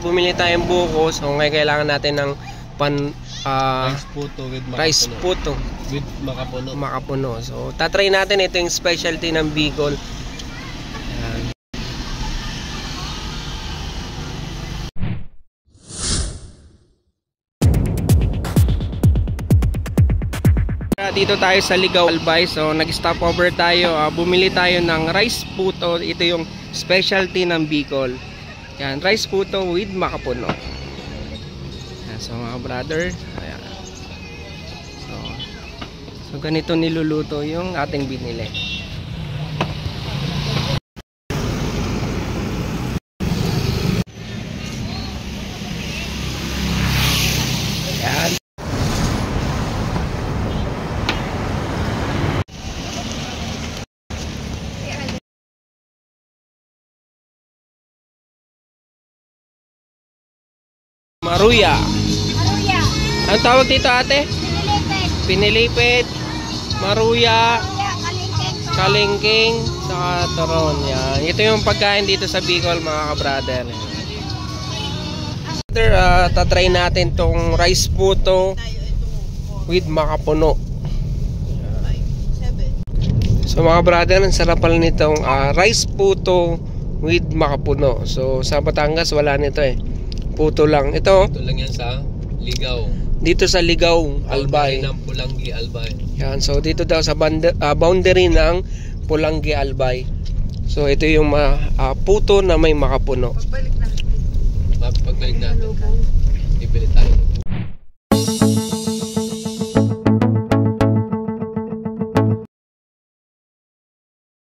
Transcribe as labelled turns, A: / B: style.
A: bumili tayong buko. So ngayon kailangan natin ng pan ah,
B: rice puto with makapuno.
A: rice puto
B: With makapuno.
A: makapuno. So tatry natin ito yung specialty ng Bicol. Ah, Dito tayo sa Ligaw Albay. So nag-stop over tayo. Ah, bumili tayo ng rice puto. Ito yung specialty ng Bicol. Yan, rice puto with makapuno. Yan, so mga brother, ayan. So, so ganito niluluto yung ating binili. Maruya.
C: Maruya.
A: Ang tawag dito ate?
C: Pinilipid.
A: Pinilipit, maruya, kalingking, saka toron. Yan. Ito yung pagkain dito sa Bicol mga ka-brother. Brother, ah, tatry natin tong rice puto with makapuno. So mga brother, ang sarap pala nitong ah, rice puto with makapuno. So sa Batangas wala nito eh. Puto lang. Ito,
B: Ito lang yan sa Ligaw.
A: dito sa Ligaw, Albay.
B: Boundary ng Pulanggi, Albay.
A: Yan, so dito daw sa banda, ah, boundary ng Pulanggi Albay. So ito yung ma- ah, puto na may makapuno.
B: Pagbalik natin, ibili tayo.